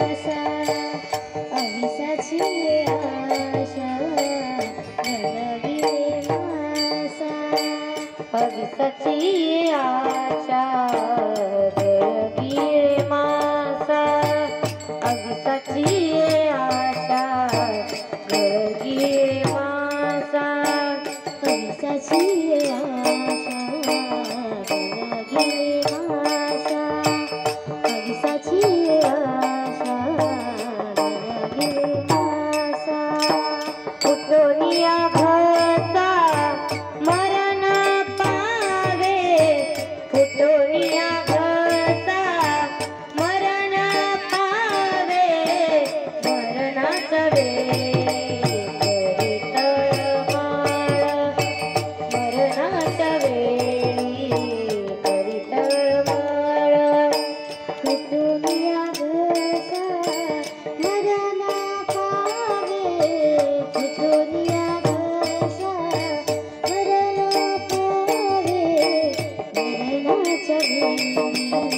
मासा अविसाची आशा घडविले मासा अविसाची आशा मासा. अविसाची आशा दळगिरे मासा. अविसाची आशा. मरण पावे मरणे